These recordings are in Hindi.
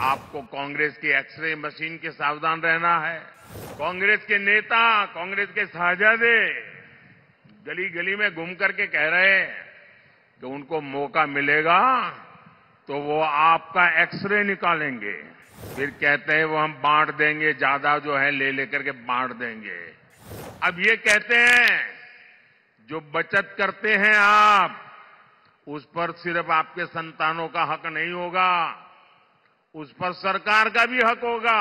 आपको कांग्रेस की एक्सरे मशीन के सावधान रहना है। कांग्रेस के नेता, कांग्रेस के शाहजादे गली गली में घूम करके कह रहे हैं कि उनको मौका मिलेगा तो वो आपका एक्सरे निकालेंगे। फिर कहते हैं वो हम बांट देंगे, ज़्यादा जो है ले लेकर के बांट देंगे। अब ये कहते हैं, जो बचत करते हैं आप, उस पर सिर्फ़ आपके संतानों का हक नहीं होगा। उस पर सरकार का भी हक होगा।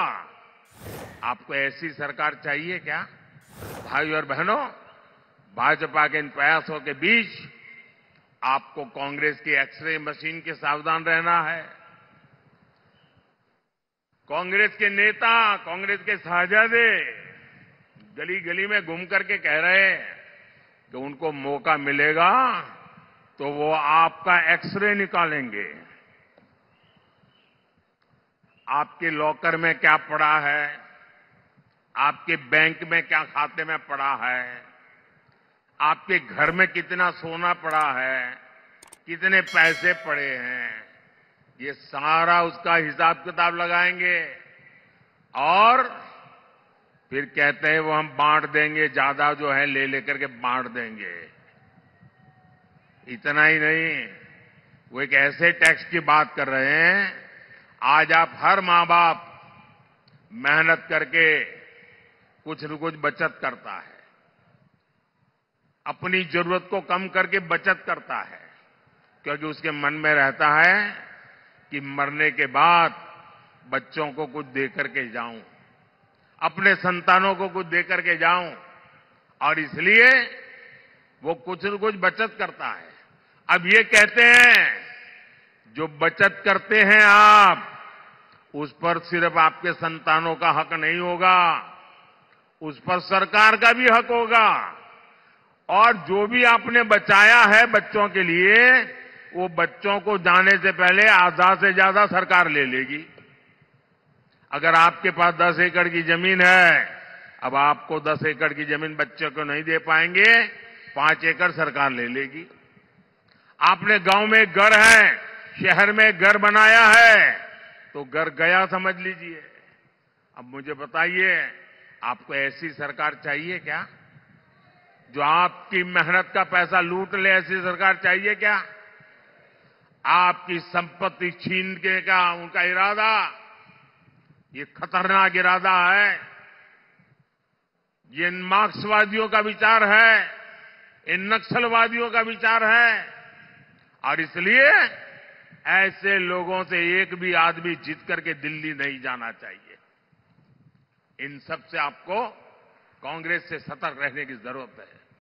आपको ऐसी सरकार चाहिए क्या? भाई और बहनों, भाजपा के इन प्रयासों के बीच आपको कांग्रेस की एक्सरे मशीन के सावधान रहना है। कांग्रेस के नेता, कांग्रेस के शाहजादे गली गली में घूम करके कह रहे हैं कि उनको मौका मिलेगा तो वो आपका एक्सरे निकालेंगे। आपके लॉकर में क्या पड़ा है? आपके बैंक में क्या खाते में पड़ा है? आपके घर में कितना सोना पड़ा है? कितने पैसे पड़े हैं? ये सारा उसका हिसाब किताब लगाएँगे। और फिर कहते हैं, वो हम बांट देंगे, ज़्यादा जो है ले लेकर के बांट देंगे। इतना ही नहीं, वो एक ऐसे टैक्स की बात कर रहे हैं आज आप हर माँ बाप मेहनत करके कुछ न कुछ बचत करता है। अपनी ज़रूरत को कम करके बचत करता है, क्योंकि उसके मन में रहता है कि मरने के बाद बच्चों को कुछ दे करके जाऊँ, अपने संतानों को कुछ दे करके जाऊँ, और इसलिए वो कुछ न कुछ बचत करता है। अब ये कहते हैं जो बचत करते हैं आप, उस पर सिर्फ़ आपके संतानों का हक नहीं होगा, उस पर सरकार का भी हक होगा। और जो भी आपने बचाया है बच्चों के लिए, वो बच्चों को जाने से पहले आधा से ज़्यादा सरकार ले लेगी। अगर आपके पास दस एकड़ की ज़मीन है, अब आपको दस एकड़ की ज़मीन बच्चों को नहीं दे पाएँगे, पाँच एकड़ सरकार ले लेगी। आपने गाँव में घर है शहर में घर बनाया है तो घर गया समझ लीजिए। अब मुझे बताइए, आपको ऐसी सरकार चाहिए क्या? जो आपकी मेहनत का पैसा लूट ले, ऐसी सरकार चाहिए क्या? आपकी संपत्ति छीन के का उनका इरादा? ये खतरनाक इरादा है। ये इन मार्क्सवादियों का विचार है इन नक्सलवादियों का विचार है। और इसलिए ऐसे लोगों से एक भी आदमी जीत करके दिल्ली नहीं जाना चाहिए। इन सबसे आपको कांग्रेस से सतर्क रहने की ज़रूरत है।